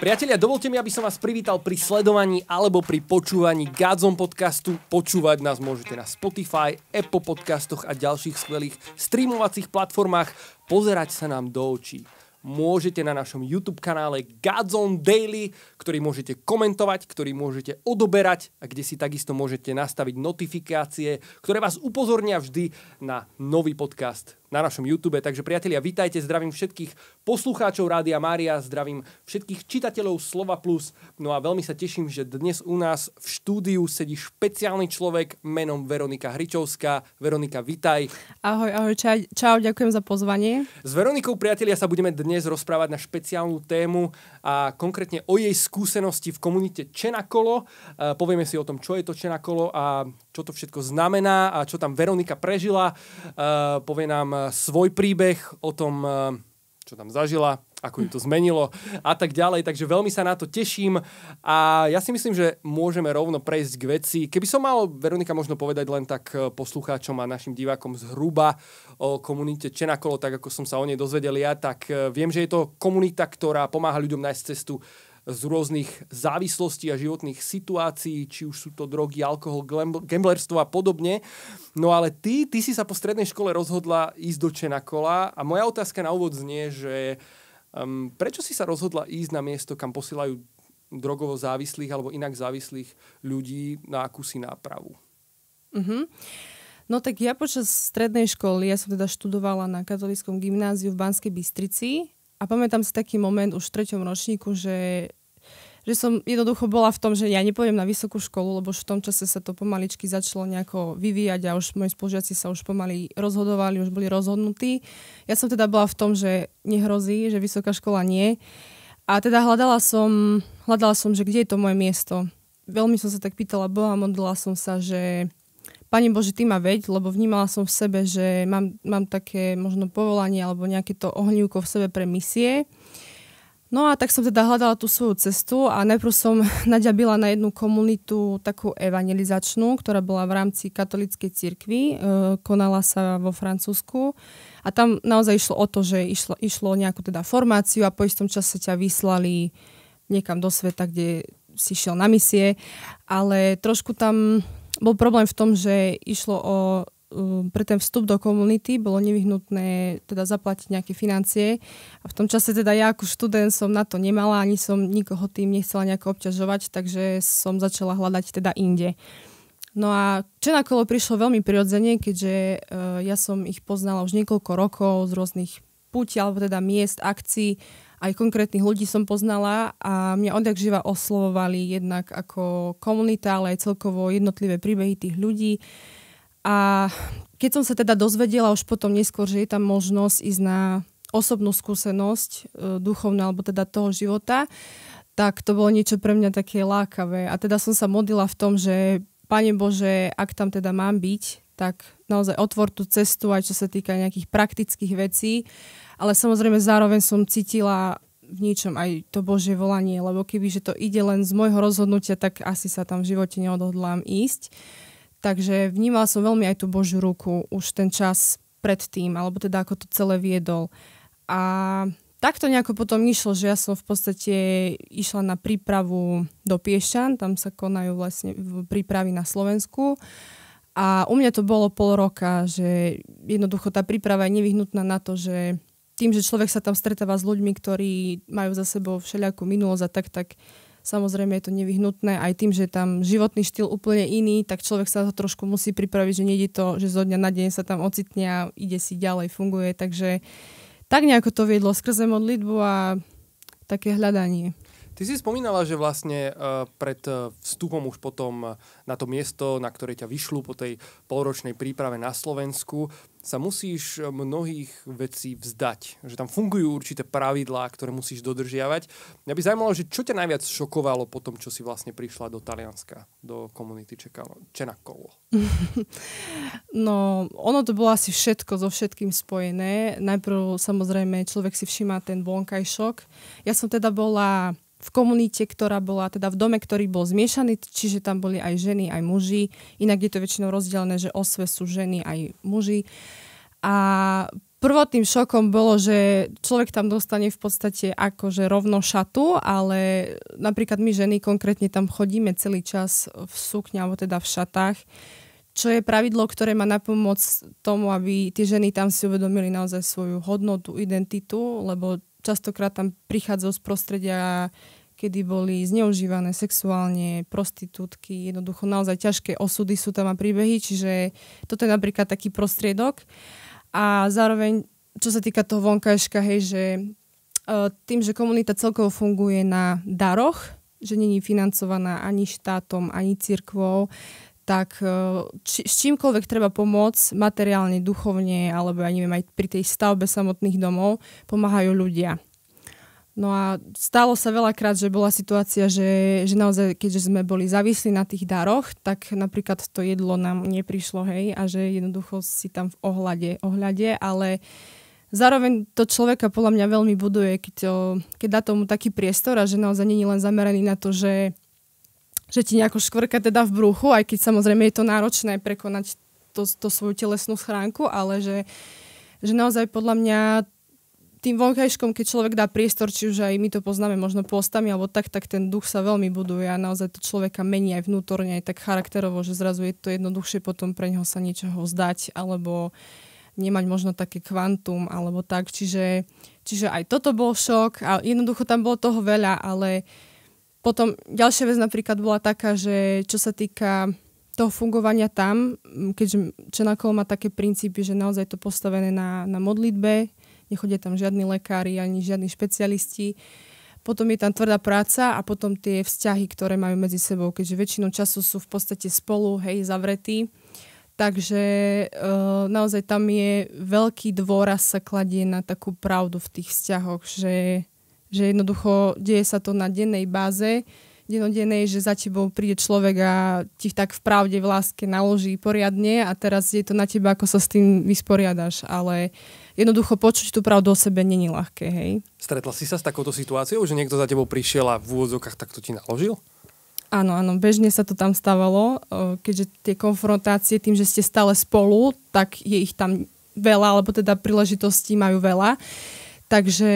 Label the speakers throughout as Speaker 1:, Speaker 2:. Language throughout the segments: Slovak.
Speaker 1: Priatelia, dovolte mi, aby som vás privítal pri sledovaní alebo pri počúvaní Godzone podcastu. Počúvať nás môžete na Spotify, Apple podcastoch a ďalších skvelých streamovacích platformách. Pozerať sa nám do očí môžete na našom YouTube kanále Godzone Daily, ktorý môžete komentovať, ktorý môžete odoberať a kde si takisto môžete nastaviť notifikácie, ktoré vás upozornia vždy na nový podcast na našom YouTube. Takže priatelia, vítajte, zdravím všetkých poslucháčov Rádia Mária, zdravím všetkých čitateľov Slova Plus. No a veľmi sa teším, že dnes u nás v štúdiu sedí špeciálny človek menom Veronika Hričovská. Veronika, vitaj.
Speaker 2: Ahoj, ahoj, čau, čau, ďakujem za pozvanie.
Speaker 1: S Veronikou, priatelia, sa budeme dnes rozprávať na špeciálnu tému a konkrétne o jej skúsenosti v komunite Čenakolo. Povieme si o tom, čo je to Čenakolo a čo to všetko znamená a čo tam Veronika prežila. Povie nám svoj príbeh o tom, čo tam zažila, ako ju to zmenilo a tak ďalej. Takže veľmi sa na to teším a ja si myslím, že môžeme rovno prejsť k veci. Keby som mal, Veronika, možno povedať len tak poslucháčom a našim divákom zhruba o komunite Čenakolo, tak ako som sa o nej dozvedel ja, tak viem, že je to komunita, ktorá pomáha ľuďom nájsť cestu z rôznych závislostí a životných situácií, či už sú to drogy, alkohol, gamblerstvo a podobne. No ale ty, ty si sa po strednej škole rozhodla ísť do Čenakola a moja otázka na úvod znie, že um, prečo si sa rozhodla ísť na miesto, kam posielajú drogovo závislých alebo inak závislých ľudí na akúsi nápravu?
Speaker 2: Mm-hmm. No tak ja počas strednej školy, ja som teda študovala na katolíckom gymnáziu v Banskej Bystrici a pamätám si taký moment už v treťom ročníku, že, že som jednoducho bola v tom, že ja nepôjdem na vysokú školu, lebo už v tom čase sa to pomaličky začalo nejako vyvíjať a už moji spolužiaci sa už pomaly rozhodovali, už boli rozhodnutí. Ja som teda bola v tom, že nehrozí, že vysoká škola nie. A teda hľadala som, hľadala som, že kde je to moje miesto. Veľmi som sa tak pýtala Boha, modlila som sa, že Pane Bože, Ty ma veď, lebo vnímala som v sebe, že mám, mám také možno povolanie alebo nejaké to ohnívko v sebe pre misie. No a tak som teda hľadala tú svoju cestu a najprv som naďabila na jednu komunitu takú evangelizačnú, ktorá bola v rámci katolíckej cirkvi, e, konala sa vo Francúzsku a tam naozaj išlo o to, že išlo, išlo o nejakú teda formáciu a po istom čase ťa vyslali niekam do sveta, kde si šiel na misie, ale trošku tam bol problém v tom, že išlo o um, pre ten vstup do komunity bolo nevyhnutné teda zaplatiť nejaké financie a v tom čase teda ja ako študent som na to nemala, ani som nikoho tým nechcela nejako obťažovať, takže som začala hľadať teda inde. No a Čenakolo prišlo veľmi prirodzene, keďže uh, ja som ich poznala už niekoľko rokov z rôznych púti alebo teda miest, akcií aj konkrétnych ľudí som poznala a mňa odjak oslovovali jednak ako komunita, ale aj celkovo jednotlivé príbehy tých ľudí. A keď som sa teda dozvedela už potom neskôr, že je tam možnosť ísť na osobnú skúsenosť e, duchovná alebo teda toho života, tak to bolo niečo pre mňa také lákavé. A teda som sa modlila v tom, že Pane Bože, ak tam teda mám byť, tak naozaj otvor tú cestu aj čo sa týka nejakých praktických vecí ale samozrejme zároveň som cítila v ničom aj to Božie volanie, lebo keby že to ide len z môjho rozhodnutia, tak asi sa tam v živote neodhodlám ísť. Takže vnímala som veľmi aj tú Božiu ruku už ten čas predtým, alebo teda ako to celé viedol. A takto nejako potom išlo, že ja som v podstate išla na prípravu do Piešťan, tam sa konajú vlastne prípravy na Slovensku. A u mňa to bolo pol roka, že jednoducho tá príprava je nevyhnutná na to, že tým, že človek sa tam stretáva s ľuďmi, ktorí majú za sebou všelijakú minulosť a tak, tak samozrejme je to nevyhnutné. Aj tým, že tam životný štýl úplne iný, tak človek sa to trošku musí pripraviť, že nejde to, že zo dňa na deň sa tam ocitne a ide si ďalej, funguje. Takže tak nejako to viedlo skrze modlitbu a také hľadanie.
Speaker 1: Ty si spomínala, že vlastne uh, pred uh, vstupom už potom uh, na to miesto, na ktoré ťa vyšľú po tej polročnej príprave na Slovensku, sa musíš mnohých vecí vzdať. Že tam fungujú určité pravidlá, ktoré musíš dodržiavať. Mňa by zaujímalo, že čo ťa najviac šokovalo po tom, čo si vlastne prišla do Talianska, do komunity Čenakolo?
Speaker 2: no, ono to bolo asi všetko so všetkým spojené. Najprv samozrejme človek si všíma ten vonkajšok. Ja som teda bola v komunite, ktorá bola teda v dome, ktorý bol zmiešaný, čiže tam boli aj ženy, aj muži. Inak je to väčšinou rozdelené, že osve sú ženy aj muži. A prvotným šokom bolo, že človek tam dostane v podstate akože rovno šatu, ale napríklad my ženy konkrétne tam chodíme celý čas v sukni alebo teda v šatách, čo je pravidlo, ktoré má napomoc tomu, aby tie ženy tam si uvedomili naozaj svoju hodnotu, identitu, lebo častokrát tam prichádzajú z prostredia, kedy boli zneužívané sexuálne, prostitútky, jednoducho naozaj ťažké osudy sú tam a príbehy, čiže toto je napríklad taký prostriedok. A zároveň, čo sa týka toho vonkajška, hej, že uh, tým, že komunita celkovo funguje na daroch, že není financovaná ani štátom, ani cirkvou, tak uh, či, s čímkoľvek treba pomôcť, materiálne, duchovne, alebo ja neviem, aj pri tej stavbe samotných domov, pomáhajú ľudia. No a stalo sa veľakrát, že bola situácia, že, že naozaj, keďže sme boli závislí na tých daroch, tak napríklad to jedlo nám neprišlo, hej, a že jednoducho si tam v ohľade, ohľade ale zároveň to človeka podľa mňa veľmi buduje, keď, keď dá tomu taký priestor a že naozaj je len zameraný na to, že, že ti nejako škvrka teda v bruchu, aj keď samozrejme je to náročné prekonať to, to svoju telesnú schránku, ale že, že naozaj podľa mňa tým vonkajškom, keď človek dá priestor, či už aj my to poznáme možno postami alebo tak, tak ten duch sa veľmi buduje a naozaj to človeka mení aj vnútorne, aj tak charakterovo, že zrazu je to jednoduchšie potom pre neho sa niečoho zdať alebo nemať možno také kvantum alebo tak. Čiže, čiže aj toto bol šok a jednoducho tam bolo toho veľa, ale potom ďalšia vec napríklad bola taká, že čo sa týka toho fungovania tam, keďže Čenakol má také princípy, že naozaj to postavené na, na modlitbe, nechodia tam žiadni lekári ani žiadni špecialisti. Potom je tam tvrdá práca a potom tie vzťahy, ktoré majú medzi sebou, keďže väčšinu času sú v podstate spolu, hej, zavretí. Takže e, naozaj tam je veľký dôraz sa kladie na takú pravdu v tých vzťahoch, že, že jednoducho deje sa to na dennej báze, denodennej, že za tebou príde človek a ti tak v pravde, v láske naloží poriadne a teraz je to na teba, ako sa s tým vysporiadaš. Ale jednoducho počuť tú pravdu o sebe není ľahké, hej.
Speaker 1: Stretla si sa s takouto situáciou, že niekto za tebou prišiel a v úvodzokách takto ti naložil?
Speaker 2: Áno, áno, bežne sa to tam stávalo, keďže tie konfrontácie, tým, že ste stále spolu, tak je ich tam veľa, alebo teda príležitostí majú veľa. Takže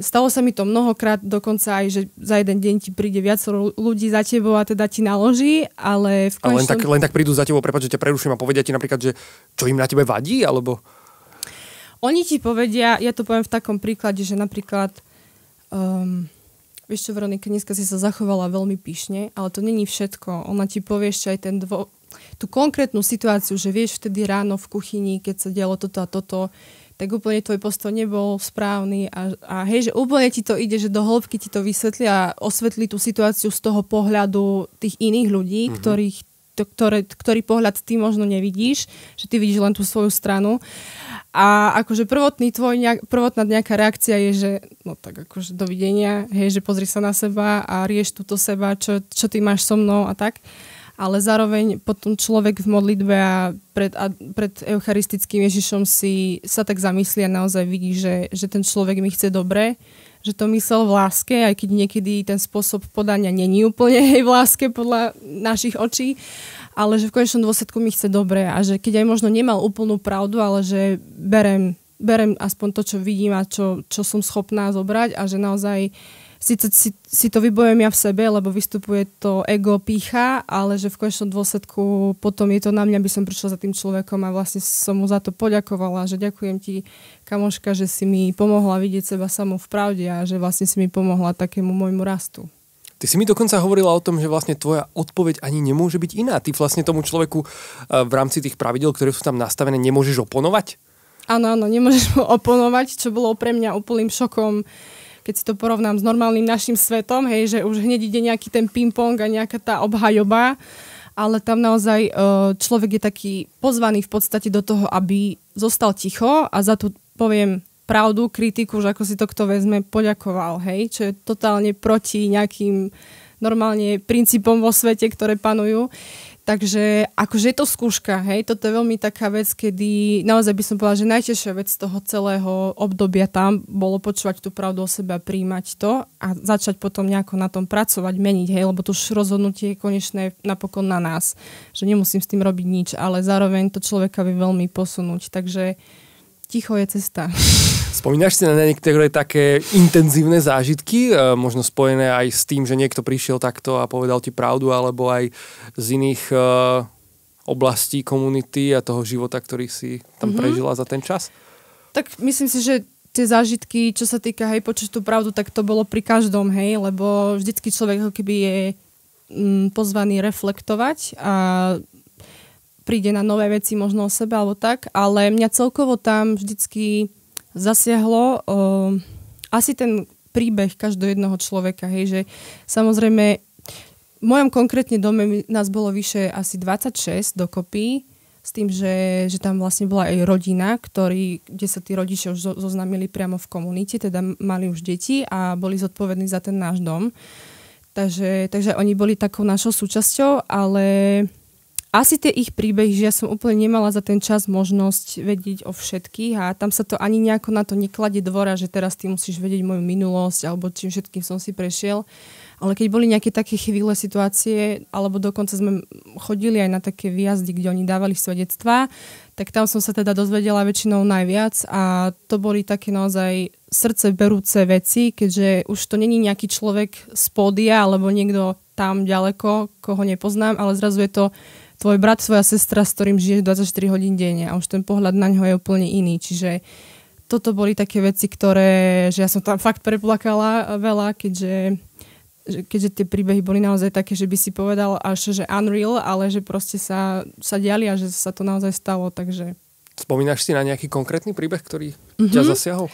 Speaker 2: stalo sa mi to mnohokrát, dokonca aj, že za jeden deň ti príde viac ľudí za tebou a teda ti naloží, ale v
Speaker 1: konečnom... Ale len tak, len tak prídu za tebou, prepáč, že ťa preruším a povedia ti napríklad, že čo im na tebe vadí, alebo...
Speaker 2: Oni ti povedia, ja to poviem v takom príklade, že napríklad um, vieš čo, Veronika, dneska si sa zachovala veľmi pyšne, ale to není všetko. Ona ti povie ešte aj ten dvo- tú konkrétnu situáciu, že vieš vtedy ráno v kuchyni, keď sa dialo toto a toto, tak úplne tvoj postoj nebol správny a, a hej, že úplne ti to ide, že do hĺbky ti to vysvetli a osvetli tú situáciu z toho pohľadu tých iných ľudí, mm-hmm. ktorých to, ktoré, ktorý pohľad ty možno nevidíš, že ty vidíš len tú svoju stranu. A akože prvotný tvoj, nejak, prvotná nejaká reakcia je, že no tak akože dovidenia, hej, že pozri sa na seba a rieš túto seba, čo, čo ty máš so mnou a tak ale zároveň potom človek v modlitbe a pred, a pred eucharistickým Ježišom si sa tak zamyslí a naozaj vidí, že, že ten človek mi chce dobre, že to myslel v láske, aj keď niekedy ten spôsob podania není úplne hej, v láske podľa našich očí, ale že v konečnom dôsledku mi chce dobre a že keď aj možno nemal úplnú pravdu, ale že berem, berem aspoň to, čo vidím a čo, čo som schopná zobrať a že naozaj uh, síce si, si to vybojujem ja v sebe, lebo vystupuje to ego, pícha, ale že v konečnom dôsledku potom je to na mňa, aby som prišla za tým človekom a vlastne som mu za to poďakovala, že ďakujem ti, kamoška, že si mi pomohla vidieť seba samú v pravde a že vlastne si mi pomohla takému môjmu rastu.
Speaker 1: Ty si mi dokonca hovorila o tom, že vlastne tvoja odpoveď ani nemôže byť iná. Ty vlastne tomu človeku eh, v rámci tých pravidel, ktoré sú tam nastavené, nemôžeš oponovať?
Speaker 2: Áno, áno, nemôžeš mu oponovať, čo bolo pre mňa úplným šokom keď si to porovnám s normálnym našim svetom, hej, že už hneď ide nejaký ten ping-pong a nejaká tá obhajoba, ale tam naozaj uh, človek je taký pozvaný v podstate do toho, aby zostal ticho a za tú, poviem, pravdu, kritiku, že ako si to kto vezme, poďakoval, hej, čo je totálne proti nejakým normálne princípom vo svete, ktoré panujú. Takže akože je to skúška, hej, toto je veľmi taká vec, kedy naozaj by som povedala, že najtežšia vec toho celého obdobia tam bolo počúvať tú pravdu o sebe a príjmať to a začať potom nejako na tom pracovať, meniť, hej, lebo to už rozhodnutie je konečné napokon na nás, že nemusím s tým robiť nič, ale zároveň to človeka vie veľmi posunúť, takže ticho je cesta.
Speaker 1: Spomínaš si na niektoré také intenzívne zážitky, e, možno spojené aj s tým, že niekto prišiel takto a povedal ti pravdu, alebo aj z iných uh, oblastí komunity a toho života, ktorý si tam mm-hmm. prežila za ten čas?
Speaker 2: Tak myslím si, že tie zážitky, čo sa týka hej, počuť tú pravdu, tak to bolo pri každom, hej, lebo vždycky človek ako keby je mm, pozvaný reflektovať a príde na nové veci možno o sebe alebo tak, ale mňa celkovo tam vždycky zasiahlo uh, asi ten príbeh každého jednoho človeka, hej, že samozrejme v mojom konkrétne dome nás bolo vyše asi 26 dokopy, s tým, že, že tam vlastne bola aj rodina, ktorý, kde sa tí rodičia už zoznámili priamo v komunite, teda mali už deti a boli zodpovední za ten náš dom. Takže, takže oni boli takou našou súčasťou, ale asi tie ich príbehy, že ja som úplne nemala za ten čas možnosť vedieť o všetkých a tam sa to ani nejako na to nekladie dvora, že teraz ty musíš vedieť moju minulosť alebo čím všetkým som si prešiel. Ale keď boli nejaké také chvíle situácie, alebo dokonca sme chodili aj na také výjazdy, kde oni dávali svedectvá, tak tam som sa teda dozvedela väčšinou najviac a to boli také naozaj srdce berúce veci, keďže už to není nejaký človek z pódia alebo niekto tam ďaleko, koho nepoznám, ale zrazu je to tvoj brat, tvoja sestra, s ktorým žiješ 24 hodín denne a už ten pohľad na ňo je úplne iný. Čiže toto boli také veci, ktoré, že ja som tam fakt preplakala veľa, keďže keďže tie príbehy boli naozaj také, že by si povedal až, že unreal, ale že proste sa, sa diali a že sa to naozaj stalo, takže...
Speaker 1: Spomínaš si na nejaký konkrétny príbeh, ktorý mm-hmm. ťa zasiahol?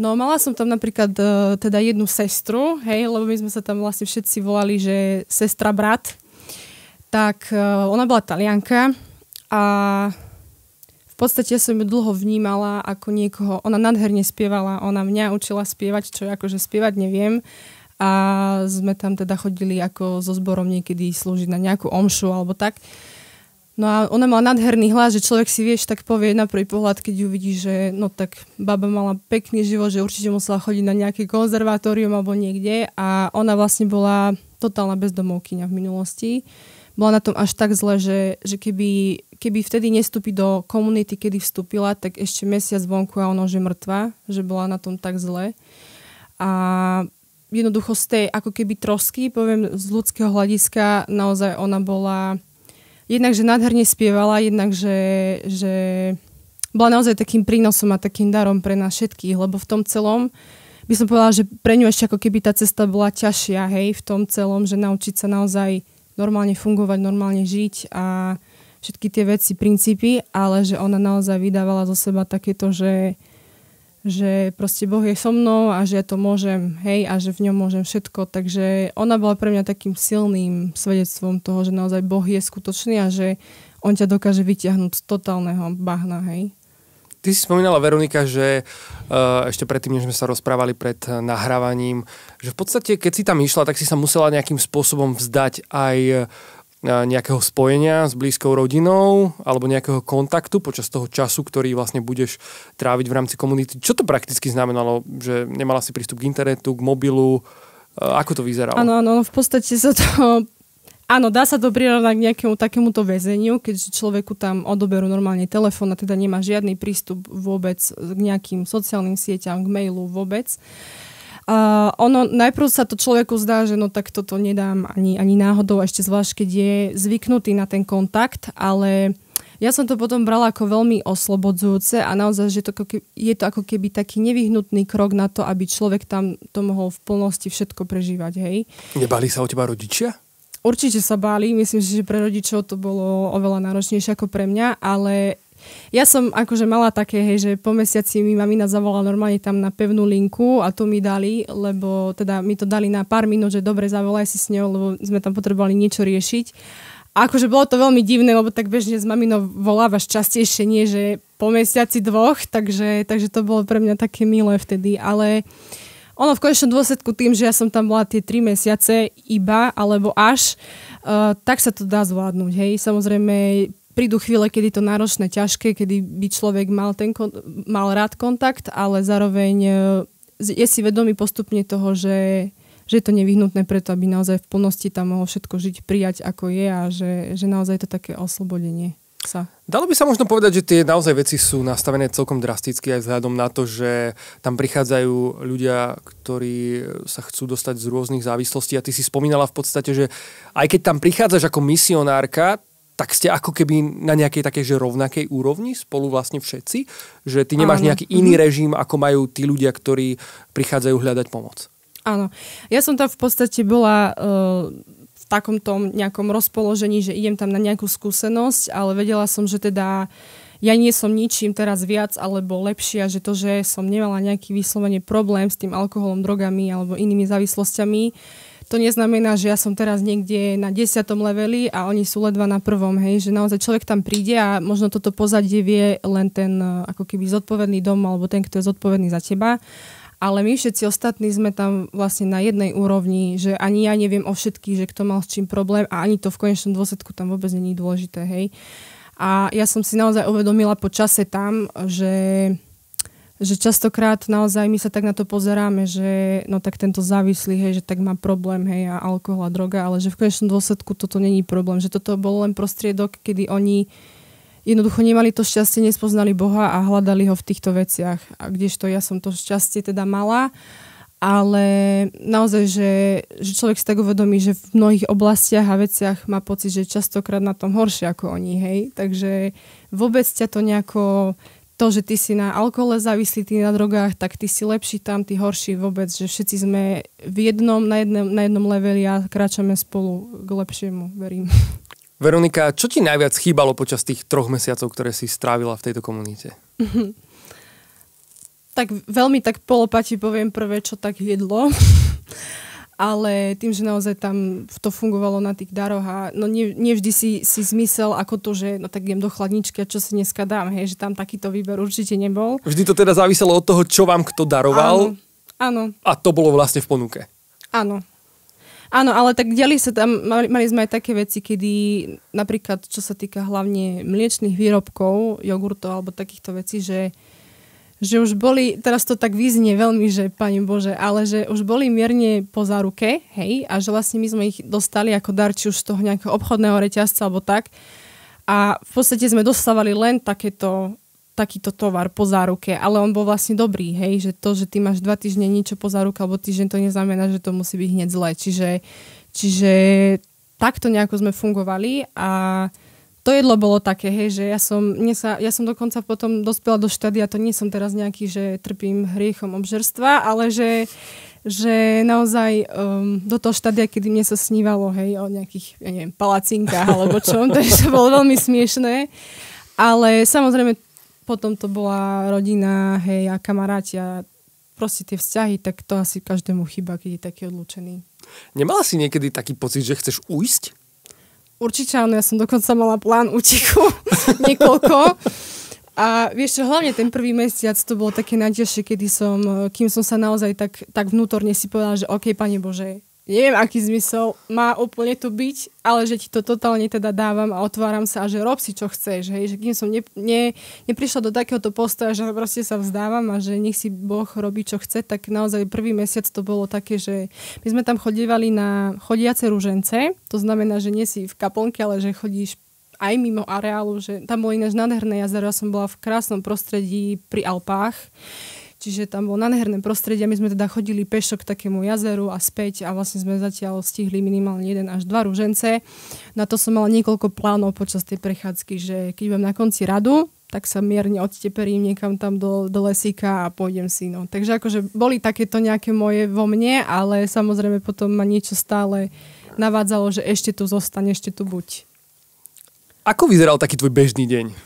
Speaker 2: No mala som tam napríklad uh, teda jednu sestru, hej, lebo my sme sa tam vlastne všetci volali, že sestra brat. Tak uh, ona bola talianka a v podstate ja som ju dlho vnímala ako niekoho, ona nádherne spievala, ona mňa učila spievať, čo akože spievať neviem, a sme tam teda chodili ako so zborom niekedy slúžiť na nejakú omšu alebo tak. No a ona mala nádherný hlas, že človek si vieš tak povie na prvý pohľad, keď ju vidí, že no tak baba mala pekný život, že určite musela chodiť na nejaké konzervatórium alebo niekde a ona vlastne bola totálna bezdomovkyňa v minulosti. Bola na tom až tak zle, že, že keby, keby vtedy nestúpi do komunity, kedy vstúpila, tak ešte mesiac vonku a ono, že mŕtva, že bola na tom tak zle. A jednoducho z tej ako keby trosky, poviem z ľudského hľadiska, naozaj ona bola jednak, nádherne spievala, jednak, že bola naozaj takým prínosom a takým darom pre nás všetkých, lebo v tom celom by som povedala, že pre ňu ešte ako keby tá cesta bola ťažšia, hej, v tom celom, že naučiť sa naozaj normálne fungovať, normálne žiť a všetky tie veci, princípy, ale že ona naozaj vydávala zo seba takéto, že že proste Boh je so mnou a že ja to môžem, hej, a že v ňom môžem všetko. Takže ona bola pre mňa takým silným svedectvom toho, že naozaj Boh je skutočný a že on ťa dokáže vyťahnuť z totálneho bahna, hej.
Speaker 1: Ty si spomínala, Veronika, že uh, ešte predtým, než sme sa rozprávali pred nahrávaním, že v podstate, keď si tam išla, tak si sa musela nejakým spôsobom vzdať aj uh, nejakého spojenia s blízkou rodinou alebo nejakého kontaktu počas toho času, ktorý vlastne budeš tráviť v rámci komunity. Čo to prakticky znamenalo? Že nemala si prístup k internetu, k mobilu? Ako to vyzeralo?
Speaker 2: Áno, áno, v podstate sa to... Áno, dá sa to prirovnať k nejakému takémuto väzeniu, keďže človeku tam odoberú normálne telefón a teda nemá žiadny prístup vôbec k nejakým sociálnym sieťam, k mailu vôbec. Uh, ono, najprv sa to človeku zdá, že no tak toto nedám ani, ani náhodou, ešte zvlášť, keď je zvyknutý na ten kontakt, ale ja som to potom brala ako veľmi oslobodzujúce a naozaj, že to, je to ako keby taký nevyhnutný krok na to, aby človek tam to mohol v plnosti všetko prežívať, hej.
Speaker 1: Nebali sa o teba rodičia?
Speaker 2: Určite sa báli, myslím si, že pre rodičov to bolo oveľa náročnejšie ako pre mňa, ale ja som akože mala také, hej, že po mesiaci mi mamina zavolala normálne tam na pevnú linku a to mi dali, lebo teda mi to dali na pár minút, že dobre, zavolaj si s ňou, lebo sme tam potrebovali niečo riešiť. A akože bolo to veľmi divné, lebo tak bežne s maminou volávaš častejšie, nie že po mesiaci dvoch, takže, takže to bolo pre mňa také milé vtedy, ale ono v konečnom dôsledku tým, že ja som tam bola tie tri mesiace iba, alebo až, uh, tak sa to dá zvládnuť, hej. Samozrejme, prídu chvíle, kedy to náročné, ťažké, kedy by človek mal, ten, mal rád kontakt, ale zároveň e, je si vedomý postupne toho, že, že je to nevyhnutné preto, aby naozaj v plnosti tam mohol všetko žiť, prijať ako je a že, že naozaj je to také oslobodenie. Sa.
Speaker 1: Dalo by sa možno povedať, že tie naozaj veci sú nastavené celkom drasticky aj vzhľadom na to, že tam prichádzajú ľudia, ktorí sa chcú dostať z rôznych závislostí a ty si spomínala v podstate, že aj keď tam prichádzaš ako misionárka, tak ste ako keby na nejakej takej že rovnakej úrovni spolu vlastne všetci? Že ty nemáš Áno. nejaký iný mm-hmm. režim, ako majú tí ľudia, ktorí prichádzajú hľadať pomoc?
Speaker 2: Áno. Ja som tam v podstate bola uh, v takomto nejakom rozpoložení, že idem tam na nejakú skúsenosť, ale vedela som, že teda ja nie som ničím teraz viac alebo lepšia, že to, že som nemala nejaký vyslovene problém s tým alkoholom, drogami alebo inými závislosťami, to neznamená, že ja som teraz niekde na desiatom leveli a oni sú ledva na prvom, hej, že naozaj človek tam príde a možno toto pozadie vie len ten ako keby zodpovedný dom alebo ten, kto je zodpovedný za teba. Ale my všetci ostatní sme tam vlastne na jednej úrovni, že ani ja neviem o všetkých, že kto mal s čím problém a ani to v konečnom dôsledku tam vôbec není dôležité, hej. A ja som si naozaj uvedomila po čase tam, že že častokrát naozaj my sa tak na to pozeráme, že no tak tento závislý, hej, že tak má problém, hej, a alkohol a droga, ale že v konečnom dôsledku toto není problém, že toto bol len prostriedok, kedy oni jednoducho nemali to šťastie, nespoznali Boha a hľadali ho v týchto veciach. A kdežto ja som to šťastie teda mala, ale naozaj, že, že človek si tak uvedomí, že v mnohých oblastiach a veciach má pocit, že častokrát na tom horšie ako oni, hej. Takže vôbec ťa to nejako to, že ty si na alkohole závislý, ty na drogách, tak ty si lepší tam, ty horší vôbec, že všetci sme v jednom, na jednom, na jednom leveli a kráčame spolu k lepšiemu, verím.
Speaker 1: Veronika, čo ti najviac chýbalo počas tých troch mesiacov, ktoré si strávila v tejto komunite?
Speaker 2: tak veľmi tak polopati poviem prvé, čo tak jedlo ale tým, že naozaj tam to fungovalo na tých daroch a no nie, nie vždy si, si zmysel ako to, že no tak idem do chladničky a čo si dneska dám, hej, že tam takýto výber určite nebol.
Speaker 1: Vždy to teda záviselo od toho, čo vám kto daroval.
Speaker 2: Áno. Áno.
Speaker 1: A to bolo vlastne v ponuke.
Speaker 2: Áno. Áno, ale tak diali sa tam, mali, mali sme aj také veci, kedy napríklad, čo sa týka hlavne mliečných výrobkov, jogurtov alebo takýchto vecí, že že už boli, teraz to tak vyznie veľmi, že Pani Bože, ale že už boli mierne po záruke, hej, a že vlastne my sme ich dostali ako dar, či už z toho nejakého obchodného reťazca alebo tak. A v podstate sme dostávali len takéto, takýto tovar po záruke, ale on bol vlastne dobrý, hej, že to, že ty máš dva týždne niečo po záruke alebo týždeň, to neznamená, že to musí byť hneď zle. Čiže, čiže takto nejako sme fungovali a to jedlo bolo také, hej, že ja som, sa, ja som dokonca potom dospela do štádia, to nie som teraz nejaký, že trpím hriechom obžerstva, ale že, že naozaj um, do toho štádia, kedy mne sa snívalo, hej, o nejakých, ja neviem, palacinkách alebo čom, to bolo veľmi smiešné. Ale samozrejme potom to bola rodina, hej, a kamaráti a proste tie vzťahy, tak to asi každému chyba, keď je taký odlúčený.
Speaker 1: Nemala si niekedy taký pocit, že chceš ujsť?
Speaker 2: Určite áno, ja som dokonca mala plán úteku niekoľko. A vieš čo, hlavne ten prvý mesiac to bolo také najťažšie, kedy som, kým som sa naozaj tak, tak vnútorne si povedala, že OK, Pane Bože, neviem, aký zmysel má úplne to byť, ale že ti to totálne teda dávam a otváram sa a že rob si, čo chceš. Hej? Že kým som ne, ne, neprišla do takéhoto postoja, že proste sa vzdávam a že nech si Boh robí, čo chce, tak naozaj prvý mesiac to bolo také, že my sme tam chodívali na chodiace rúžence, to znamená, že nie si v kaplnke, ale že chodíš aj mimo areálu, že tam bolo ináč nádherné jazero, ja som bola v krásnom prostredí pri Alpách Čiže tam bolo nádherné prostredie. My sme teda chodili pešo k takému jazeru a späť a vlastne sme zatiaľ stihli minimálne jeden až dva ružence. Na to som mala niekoľko plánov počas tej prechádzky, že keď budem na konci radu, tak sa mierne odteperím niekam tam do, do lesíka a pôjdem si. No. Takže akože boli takéto nejaké moje vo mne, ale samozrejme potom ma niečo stále navádzalo, že ešte tu zostane, ešte tu buď.
Speaker 1: Ako vyzeral taký tvoj bežný deň?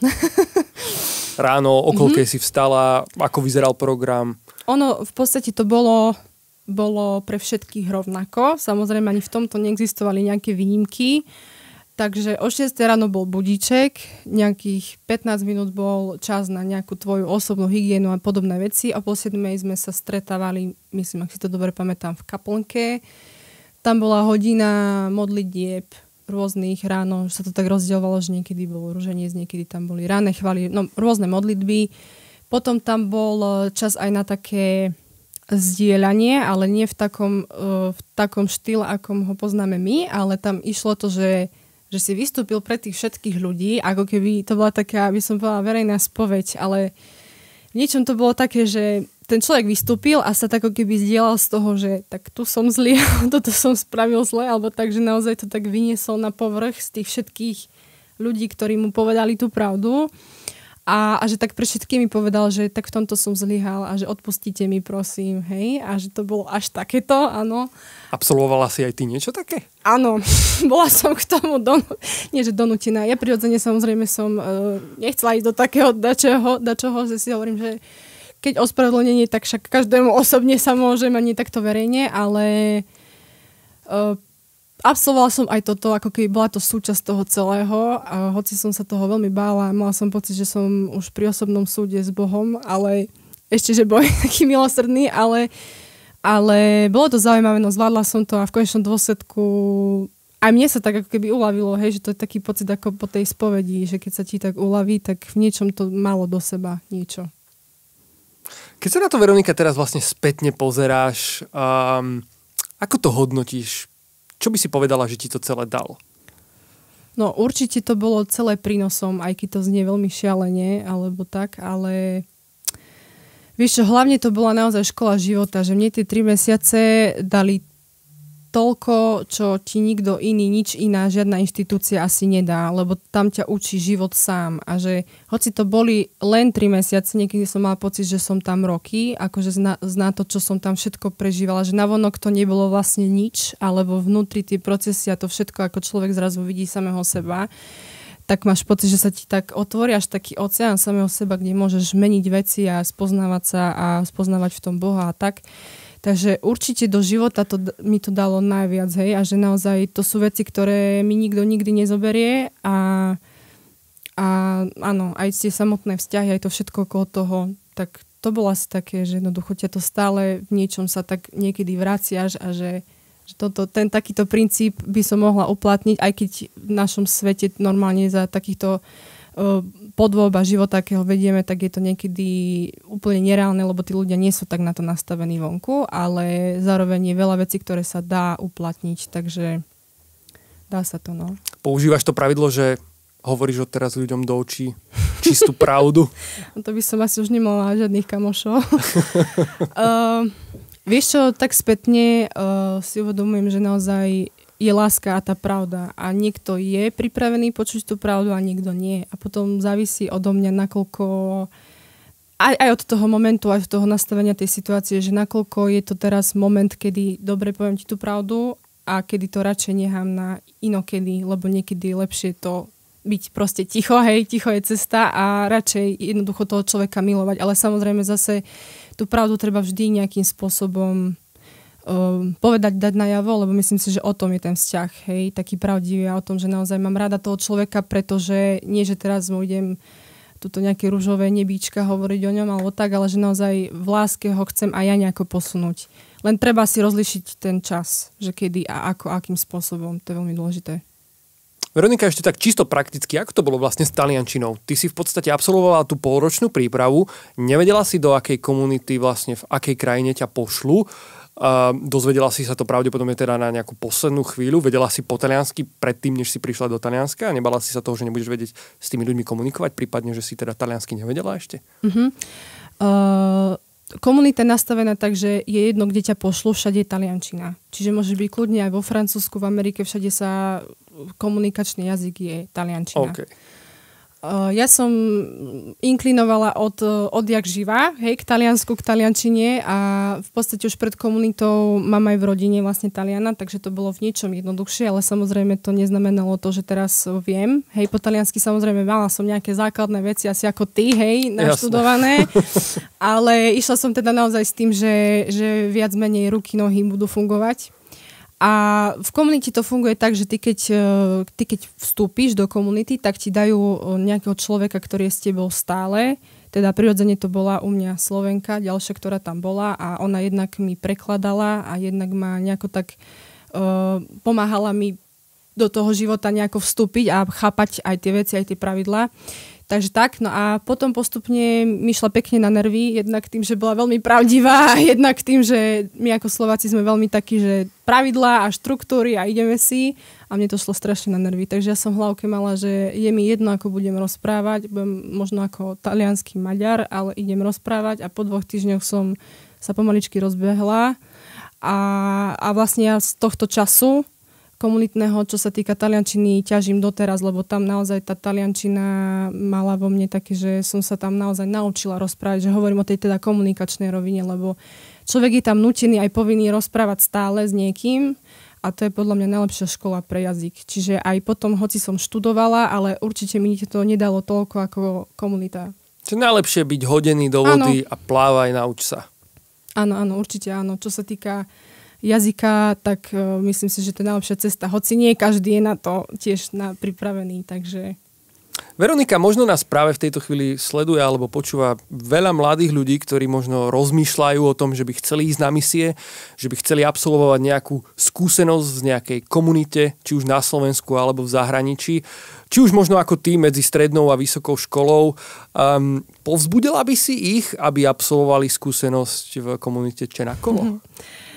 Speaker 1: ráno, o koľkej mm-hmm. si vstala, ako vyzeral program?
Speaker 2: Ono v podstate to bolo, bolo pre všetkých rovnako. Samozrejme ani v tomto neexistovali nejaké výnimky. Takže o 6 ráno bol budíček, nejakých 15 minút bol čas na nejakú tvoju osobnú hygienu a podobné veci. O pol 7 sme sa stretávali, myslím, ak si to dobre pamätám, v kaplnke. Tam bola hodina modlitieb, rôznych ráno, že sa to tak rozdielovalo, že niekedy bolo ruženiec, niekedy tam boli ráne chvály, no rôzne modlitby. Potom tam bol e, čas aj na také zdieľanie, ale nie v takom, e, v takom štýle, akom ho poznáme my, ale tam išlo to, že že si vystúpil pre tých všetkých ľudí, ako keby to bola taká, by som povedala, verejná spoveď, ale v niečom to bolo také, že ten človek vystúpil a sa tak ako keby zdieľal z toho, že tak tu som zlý, toto som spravil zle, alebo tak, že naozaj to tak vyniesol na povrch z tých všetkých ľudí, ktorí mu povedali tú pravdu. A, a že tak pre všetkými povedal, že tak v tomto som zlyhal a že odpustite mi prosím, hej. A že to bolo až takéto, áno.
Speaker 1: Absolvovala si aj ty niečo také?
Speaker 2: Áno, bola som k tomu, don, nie že donútená. Ja prirodzene samozrejme som uh, nechcela ísť do takého dačoho, dačoho, že si hovorím, že keď ospravedlnenie, tak však každému osobne sa môžem a nie takto verejne, ale uh, absolvovala som aj toto, ako keby bola to súčasť toho celého a hoci som sa toho veľmi bála, mala som pocit, že som už pri osobnom súde s Bohom, ale ešte, že bol taký milosrdný, ale, ale bolo to zaujímavé, no zvládla som to a v konečnom dôsledku aj mne sa tak ako keby uľavilo, hej, že to je taký pocit ako po tej spovedi, že keď sa ti tak uľaví, tak v niečom to malo do seba niečo.
Speaker 1: Keď sa na to, Veronika, teraz vlastne spätne pozeráš, um, ako to hodnotíš? Čo by si povedala, že ti to celé dalo?
Speaker 2: No určite to bolo celé prínosom, aj keď to znie veľmi šialene, alebo tak, ale vieš čo, hlavne to bola naozaj škola života, že mne tie tri mesiace dali toľko, čo ti nikto iný, nič iná, žiadna inštitúcia asi nedá, lebo tam ťa učí život sám a že hoci to boli len 3 mesiace, niekedy som mala pocit, že som tam roky, akože zna, zná to, čo som tam všetko prežívala, že navonok to nebolo vlastne nič, alebo vnútri tie procesy a to všetko, ako človek zrazu vidí samého seba, tak máš pocit, že sa ti tak otvorí až taký oceán samého seba, kde môžeš meniť veci a spoznávať sa a spoznávať v tom Boha a tak. Takže určite do života to, mi to dalo najviac, hej, a že naozaj to sú veci, ktoré mi nikto nikdy nezoberie a, a áno, aj tie samotné vzťahy, aj to všetko okolo toho, tak to bolo asi také, že jednoducho ťa to stále v niečom sa tak niekedy vraciaš a že, že toto, ten takýto princíp by som mohla uplatniť, aj keď v našom svete normálne za takýchto podôb a život, akého vedieme, tak je to niekedy úplne nereálne, lebo tí ľudia nie sú tak na to nastavení vonku, ale zároveň je veľa vecí, ktoré sa dá uplatniť, takže dá sa to, no.
Speaker 1: Používaš to pravidlo, že hovoríš odteraz ľuďom do očí čistú pravdu?
Speaker 2: no to by som asi už nemala žiadnych kamošov. uh, vieš čo, tak spätne uh, si uvedomujem, že naozaj je láska a tá pravda. A niekto je pripravený počuť tú pravdu a niekto nie. A potom závisí odo mňa, nakoľko aj, aj od toho momentu, aj od toho nastavenia tej situácie, že nakoľko je to teraz moment, kedy dobre poviem ti tú pravdu a kedy to radšej nechám na inokedy, lebo niekedy je lepšie to byť proste ticho, hej, ticho je cesta a radšej jednoducho toho človeka milovať. Ale samozrejme zase tú pravdu treba vždy nejakým spôsobom povedať, dať najavo, lebo myslím si, že o tom je ten vzťah, hej, taký pravdivý a o tom, že naozaj mám rada toho človeka, pretože nie, že teraz mu idem tuto nejaké rúžové nebíčka hovoriť o ňom alebo tak, ale že naozaj v láske ho chcem aj ja nejako posunúť. Len treba si rozlišiť ten čas, že kedy a ako, akým spôsobom, to je veľmi dôležité.
Speaker 1: Veronika, ešte tak čisto prakticky, ako to bolo vlastne s taliančinou? Ty si v podstate absolvovala tú polročnú prípravu, nevedela si do akej komunity vlastne v akej krajine ťa pošlu. Uh, dozvedela si sa to pravdepodobne teda na nejakú poslednú chvíľu, vedela si po taliansky predtým, než si prišla do Talianska a nebala si sa toho, že nebudeš vedieť s tými ľuďmi komunikovať, prípadne, že si teda taliansky nevedela ešte? Uh-huh.
Speaker 2: Uh, komunita je nastavená tak, že je jedno, kde ťa pošlo, všade je taliančina. Čiže môžeš byť kľudne aj vo Francúzsku, v Amerike, všade sa komunikačný jazyk je taliančina. Okay. Uh, ja som inklinovala od, odjak živa, hej, k Taliansku, k Taliančine a v podstate už pred komunitou mám aj v rodine vlastne Taliana, takže to bolo v niečom jednoduchšie, ale samozrejme to neznamenalo to, že teraz viem. Hej, po taliansky samozrejme mala som nejaké základné veci, asi ako ty, hej, naštudované, ale išla som teda naozaj s tým, že, že viac menej ruky, nohy budú fungovať a v komunite to funguje tak, že ty keď, e, ty keď vstúpiš do komunity, tak ti dajú e, nejakého človeka, ktorý je s tebou stále. Teda prirodzene to bola u mňa Slovenka, ďalšia, ktorá tam bola a ona jednak mi prekladala a jednak ma nejako tak uh, pomáhala mi do toho života nejako vstúpiť a chápať aj tie veci, aj tie pravidlá. Takže tak, no a potom postupne mi šla pekne na nervy, jednak tým, že bola veľmi pravdivá a jednak tým, že my ako Slováci sme veľmi takí, že pravidlá a štruktúry a ideme si. A mne to šlo strašne na nervy. Takže ja som hlavke mala, že je mi jedno, ako budem rozprávať, budem možno ako talianský Maďar, ale idem rozprávať. A po dvoch týždňoch som sa pomaličky rozbehla. A, a vlastne ja z tohto času komunitného, čo sa týka taliančiny, ťažím doteraz, lebo tam naozaj tá taliančina mala vo mne také, že som sa tam naozaj naučila rozprávať, že hovorím o tej teda komunikačnej rovine, lebo človek je tam nutený aj povinný rozprávať stále s niekým a to je podľa mňa najlepšia škola pre jazyk. Čiže aj potom, hoci som študovala, ale určite mi to nedalo toľko ako komunita.
Speaker 1: Čiže najlepšie byť hodený do vody ano. a plávaj, nauč sa.
Speaker 2: Áno, áno, určite áno. Čo sa týka jazyka, tak uh, myslím si, že to je najlepšia cesta. Hoci nie každý je na to tiež na, pripravený, takže...
Speaker 1: Veronika, možno nás práve v tejto chvíli sleduje alebo počúva veľa mladých ľudí, ktorí možno rozmýšľajú o tom, že by chceli ísť na misie, že by chceli absolvovať nejakú skúsenosť z nejakej komunite, či už na Slovensku alebo v zahraničí, či už možno ako ty medzi strednou a vysokou školou. Um, povzbudila by si ich, aby absolvovali skúsenosť v komunite Čenakolo? Mm-hmm.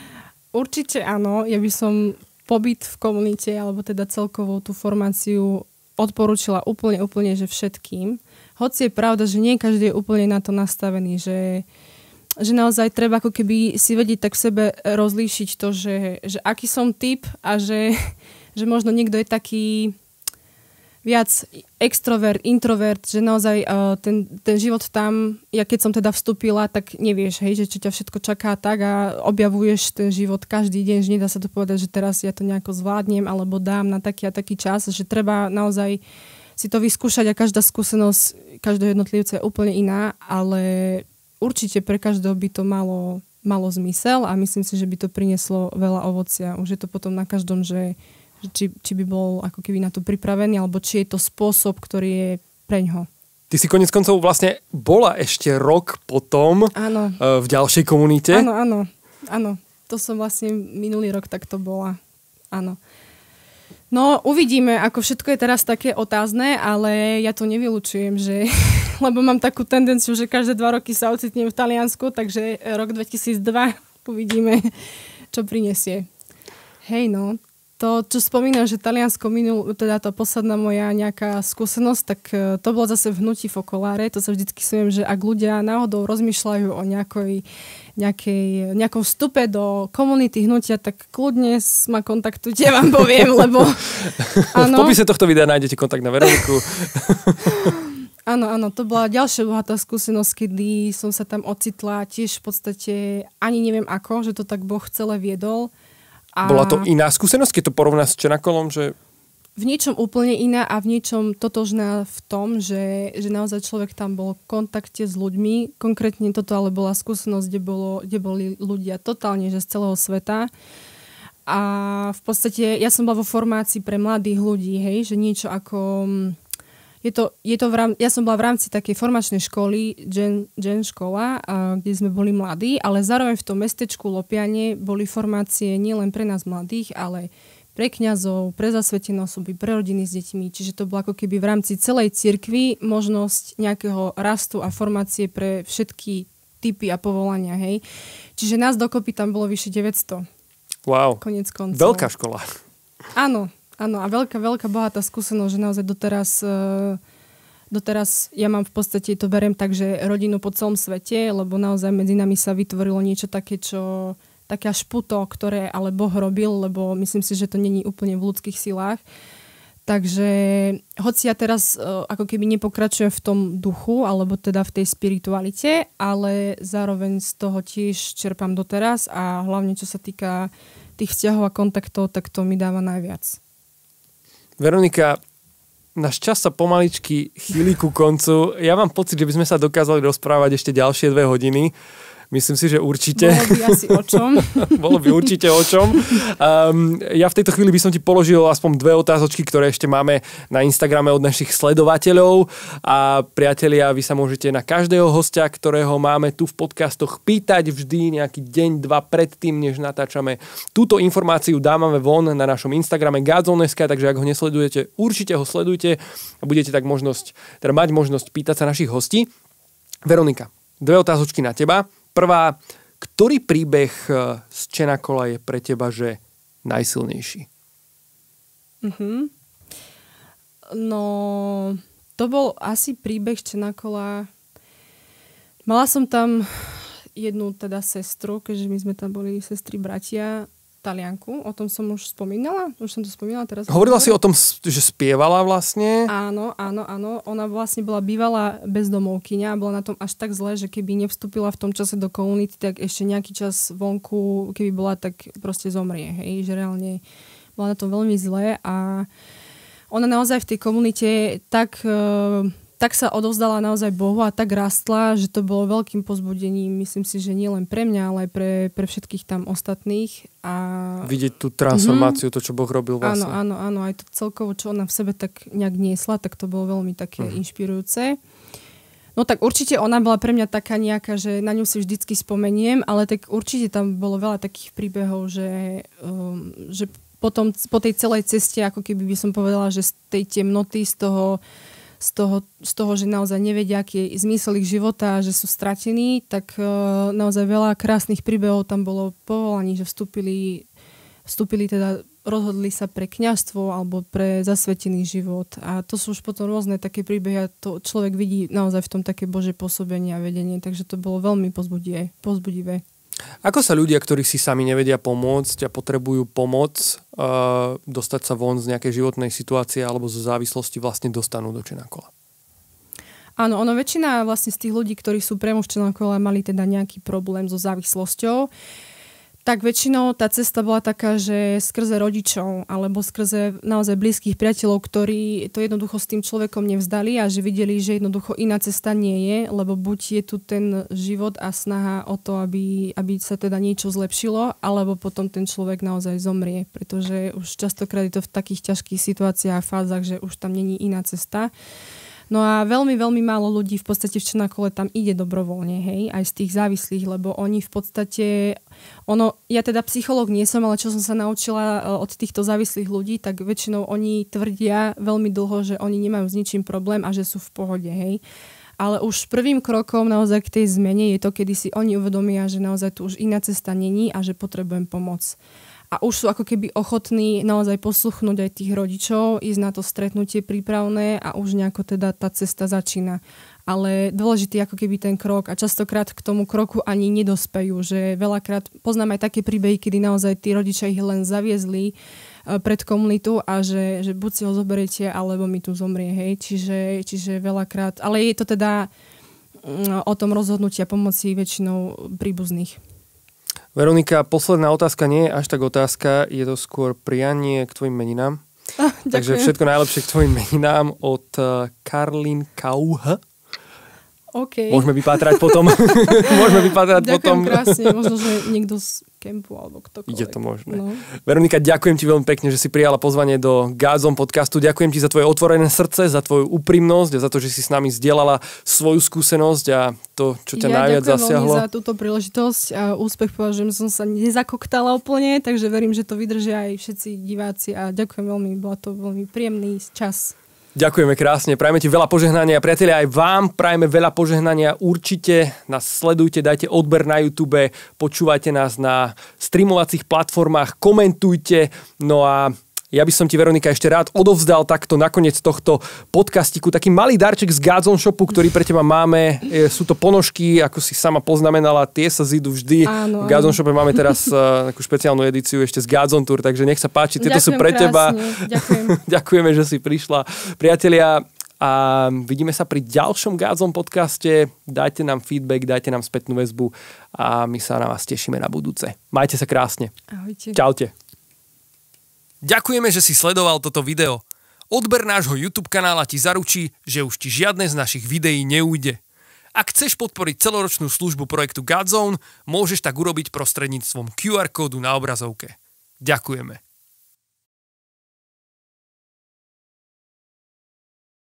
Speaker 2: Určite áno. Ja by som pobyt v komunite, alebo teda celkovou tú formáciu odporúčila úplne, úplne, že všetkým. Hoci je pravda, že nie každý je úplne na to nastavený, že, že naozaj treba ako keby si vedieť tak v sebe rozlíšiť to, že, že aký som typ a že, že možno niekto je taký viac extrovert, introvert, že naozaj uh, ten, ten život tam, ja keď som teda vstúpila, tak nevieš, hej, že čo ťa všetko čaká tak a objavuješ ten život každý deň, že nedá sa to povedať, že teraz ja to nejako zvládnem alebo dám na taký a taký čas, že treba naozaj si to vyskúšať a každá skúsenosť každého jednotlivca je úplne iná, ale určite pre každého by to malo, malo zmysel a myslím si, že by to prinieslo veľa ovocia. Už je to potom na každom, že či, či by bol ako keby na to pripravený, alebo či je to spôsob, ktorý je pre ňo.
Speaker 1: Ty si konec koncov vlastne bola ešte rok potom áno. E, v ďalšej komunite.
Speaker 2: Áno, áno, áno. To som vlastne minulý rok takto bola. Áno. No, uvidíme, ako všetko je teraz také otázne, ale ja to nevylučujem, že, lebo mám takú tendenciu, že každé dva roky sa ocitnem v Taliansku, takže rok 2002 uvidíme, čo prinesie. Hej, no, to, čo spomínam, že Taliansko minul, teda tá posledná moja nejaká skúsenosť, tak e, to bolo zase v hnutí v okoláre. To sa vždycky sviem, že ak ľudia náhodou rozmýšľajú o nejakej, nejakej, nejakom vstupe do komunity hnutia, tak kľudne ma kontaktujte, vám poviem, lebo...
Speaker 1: Ano. V popise tohto videa nájdete kontakt na Veroniku.
Speaker 2: Áno, áno, to bola ďalšia bohatá skúsenosť, kedy som sa tam ocitla tiež v podstate ani neviem ako, že to tak Boh celé viedol
Speaker 1: a... Bola to iná skúsenosť, keď to porovná s Čenakolom, že
Speaker 2: v niečom úplne iná a v niečom totožná v tom, že, že naozaj človek tam bol v kontakte s ľuďmi. Konkrétne toto ale bola skúsenosť, kde, bolo, kde boli ľudia totálne že z celého sveta. A v podstate ja som bola vo formácii pre mladých ľudí, hej, že niečo ako je to, je to v rám, ja som bola v rámci takej formačnej školy, Gen, Gen škola, a, kde sme boli mladí, ale zároveň v tom mestečku Lopiane boli formácie nielen pre nás mladých, ale pre kňazov, pre zasvetené osoby, pre rodiny s deťmi. Čiže to bolo ako keby v rámci celej cirkvi možnosť nejakého rastu a formácie pre všetky typy a povolania. Hej. Čiže nás dokopy tam bolo vyše 900.
Speaker 1: Wow.
Speaker 2: Konec koncov.
Speaker 1: Veľká škola.
Speaker 2: Áno, Áno, a veľká, veľká bohatá skúsenosť, že naozaj doteraz, uh, doteraz ja mám v podstate, to beriem tak, že rodinu po celom svete, lebo naozaj medzi nami sa vytvorilo niečo také, čo také až puto, ktoré ale Boh robil, lebo myslím si, že to není úplne v ľudských silách. Takže hoci ja teraz uh, ako keby nepokračujem v tom duchu, alebo teda v tej spiritualite, ale zároveň z toho tiež čerpám doteraz a hlavne čo sa týka tých vzťahov a kontaktov, tak to mi dáva najviac.
Speaker 1: Veronika, náš čas sa pomaličky chýli ku koncu. Ja mám pocit, že by sme sa dokázali rozprávať ešte ďalšie dve hodiny. Myslím si, že určite.
Speaker 2: Bolo by asi o čom.
Speaker 1: Bolo by určite o čom. Um, ja v tejto chvíli by som ti položil aspoň dve otázočky, ktoré ešte máme na Instagrame od našich sledovateľov. A priatelia, vy sa môžete na každého hostia, ktorého máme tu v podcastoch pýtať vždy nejaký deň, dva predtým, než natáčame. Túto informáciu dávame von na našom Instagrame Gadzone.sk, takže ak ho nesledujete, určite ho sledujte a budete tak možnosť, teda mať možnosť pýtať sa našich hostí. Veronika, dve otázočky na teba. Prvá, ktorý príbeh eh, z Čenakola je pre teba, že najsilnejší?
Speaker 2: Mm-hmm. No, to bol asi príbeh z Čenakola. Mala som tam jednu teda sestru, keďže my sme tam boli sestry bratia Talianku, o tom som už spomínala, už som to spomínala teraz.
Speaker 1: Hovorila si o tom, že spievala vlastne?
Speaker 2: Áno, áno, áno. Ona vlastne bola bývalá bezdomovkyňa a bola na tom až tak zle, že keby nevstúpila v tom čase do komunity, tak ešte nejaký čas vonku, keby bola, tak proste zomrie. Hej, že reálne bola na tom veľmi zle a ona naozaj v tej komunite tak uh, tak sa odovzdala naozaj Bohu a tak rastla, že to bolo veľkým pozbudením, myslím si, že nie len pre mňa, ale aj pre, pre všetkých tam ostatných. A...
Speaker 1: Vidieť tú transformáciu, mm-hmm. to, čo Boh robil vlastne.
Speaker 2: Áno, áno, áno, aj to celkovo, čo ona v sebe tak nejak niesla, tak to bolo veľmi také mm. inšpirujúce. No tak určite ona bola pre mňa taká nejaká, že na ňu si vždycky spomeniem, ale tak určite tam bolo veľa takých príbehov, že, um, že potom, po tej celej ceste, ako keby by som povedala, že z tej temnoty, z toho z toho, z toho, že naozaj nevedia, aký je zmysel ich života, že sú stratení, tak uh, naozaj veľa krásnych príbehov tam bolo povolaní, že vstúpili, vstúpili teda rozhodli sa pre kňazstvo alebo pre zasvetený život. A to sú už potom rôzne také príbehy a to človek vidí naozaj v tom také Bože pôsobenie a vedenie, takže to bolo veľmi pozbudivé.
Speaker 1: Ako sa ľudia, ktorí si sami nevedia pomôcť a potrebujú pomoc, uh, dostať sa von z nejakej životnej situácie alebo zo závislosti vlastne dostanú do Čenakola?
Speaker 2: Áno, ono väčšina vlastne z tých ľudí, ktorí sú v Čenakola, mali teda nejaký problém so závislosťou. Tak väčšinou tá cesta bola taká, že skrze rodičov alebo skrze naozaj blízkych priateľov, ktorí to jednoducho s tým človekom nevzdali a že videli, že jednoducho iná cesta nie je, lebo buď je tu ten život a snaha o to, aby, aby sa teda niečo zlepšilo, alebo potom ten človek naozaj zomrie, pretože už častokrát je to v takých ťažkých situáciách a fázach, že už tam není iná cesta. No a veľmi, veľmi málo ľudí v podstate v Černakole tam ide dobrovoľne, hej, aj z tých závislých, lebo oni v podstate, ono, ja teda psychológ nie som, ale čo som sa naučila e, od týchto závislých ľudí, tak väčšinou oni tvrdia veľmi dlho, že oni nemajú s ničím problém a že sú v pohode, hej. Ale už prvým krokom naozaj k tej zmene je to, kedy si oni uvedomia, že naozaj tu už iná cesta není a že potrebujem pomoc a už sú ako keby ochotní naozaj posluchnúť aj tých rodičov, ísť na to stretnutie prípravné a už nejako teda tá cesta začína. Ale dôležitý ako keby ten krok a častokrát k tomu kroku ani nedospejú, že veľakrát poznám aj také príbehy, kedy naozaj tí rodičia ich len zaviezli e, pred komunitu a že, že buď si ho zoberiete, alebo mi tu zomrie, hej. Čiže, čiže veľakrát, ale je to teda mm, o tom rozhodnutí a pomoci väčšinou príbuzných.
Speaker 1: Veronika, posledná otázka nie je až tak otázka, je to skôr prianie k tvojim meninám.
Speaker 2: Ah,
Speaker 1: Takže všetko najlepšie k tvojim meninám od uh, Karlin Kauh.
Speaker 2: Okay.
Speaker 1: Môžeme vypátrať potom. Môžeme vypátrať
Speaker 2: ďakujem
Speaker 1: potom.
Speaker 2: krásne, možno, že niekto z kempu alebo ktokoľvek.
Speaker 1: Ide to možné.
Speaker 2: No.
Speaker 1: Veronika, ďakujem ti veľmi pekne, že si prijala pozvanie do Gázom podcastu. Ďakujem ti za tvoje otvorené srdce, za tvoju úprimnosť a za to, že si s nami zdieľala svoju skúsenosť a to, čo ťa
Speaker 2: ja
Speaker 1: najviac zasiahlo.
Speaker 2: Ja za túto príležitosť a úspech považujem, že som sa nezakoktala úplne, takže verím, že to vydržia aj všetci diváci a ďakujem veľmi, bola to veľmi príjemný čas.
Speaker 1: Ďakujeme krásne, prajeme ti veľa požehnania. Priatelia, aj vám prajeme veľa požehnania. Určite nás sledujte, dajte odber na YouTube, počúvajte nás na streamovacích platformách, komentujte. No a ja by som ti, Veronika, ešte rád odovzdal takto nakoniec tohto podcastiku taký malý darček z Gazon Shopu, ktorý pre teba máme. Sú to ponožky, ako si sama poznamenala, tie sa zídu vždy.
Speaker 2: Áno,
Speaker 1: v Gazon Shope máme teraz uh, takú špeciálnu edíciu ešte z Gazon Tour, takže nech sa páči, tieto sú pre
Speaker 2: krásne.
Speaker 1: teba.
Speaker 2: Ďakujem.
Speaker 1: Ďakujeme, že si prišla. Priatelia, a vidíme sa pri ďalšom Gázom podcaste. Dajte nám feedback, dajte nám spätnú väzbu a my sa na vás tešíme na budúce. Majte sa krásne.
Speaker 2: Ahojte.
Speaker 1: Čaute. Ďakujeme, že si sledoval toto video. Odber nášho YouTube kanála ti zaručí, že už ti žiadne z našich videí neújde. Ak chceš podporiť celoročnú službu projektu Godzone, môžeš tak urobiť prostredníctvom QR kódu na obrazovke. Ďakujeme.